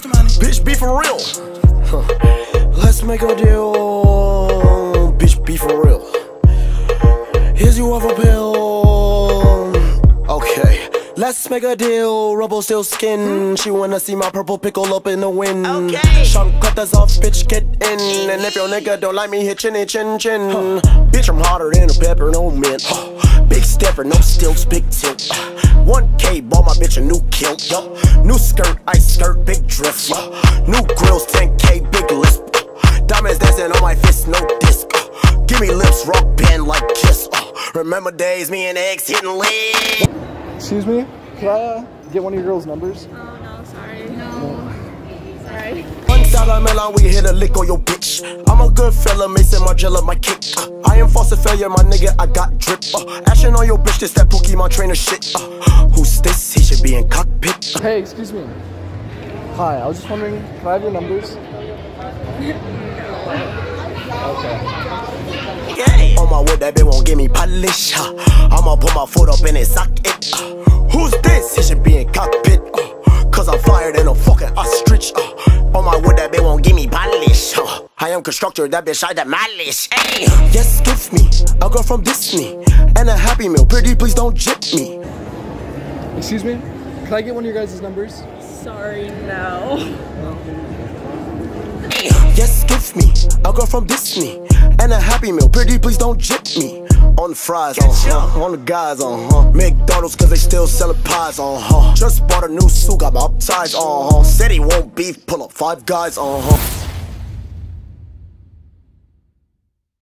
Bitch, be for real. Let's make a deal. Bitch, be for real. Here's you off a pill. Okay. Let's make a deal, rubble still skin. She wanna see my purple pickle up in the wind. Okay. Shank cutters off, bitch, get in. And if your nigga don't like me, hit chinny chin chin. Bitch, I'm hotter than a pepper, no mint. Big stepper, no stilts, big tilt. A new kilt. Yup. New skirt, ice skirt, big drift. Uh, New grills, 10K, big lisp. Diamonds dancing on my fist, no disc. Uh, Give me lips, rock band like kiss. Uh, Remember days, me and X hitting legs. Excuse me? Can I uh, get one of your girls' numbers? Milan, we hit a lick on your bitch. I'm a good fella, Maison Margiela, my kick. Uh, I am false failure, my nigga, I got drip. Uh, action on your bitch, this that Pokemon trainer shit. Uh, who's this? He should be in cockpit. Uh, Hey, excuse me. Hi, I was just wondering, can I have your numbers? okay. On my wood, that bitch won't give me polish. Uh, I'ma put my foot up in it, sock it. Uh, who's this? He should be in cockpit. Polish. Uh, I am constructor, that bitch I demolish. Hey. Yes, give me a girl from Disney and a happy meal. Pretty, please don't jip me. Excuse me? Can I get one of your guys' numbers? Sorry, no. Yes, give me a girl from Disney and a happy meal. Pretty, please don't jip me. On the fries, uh huh. On the guys, uh huh. McDonald's, cause they still selling pies, uh huh. Just bought a new suit, got my upsides, uh huh. Said he won't beef, pull up five guys, uh huh.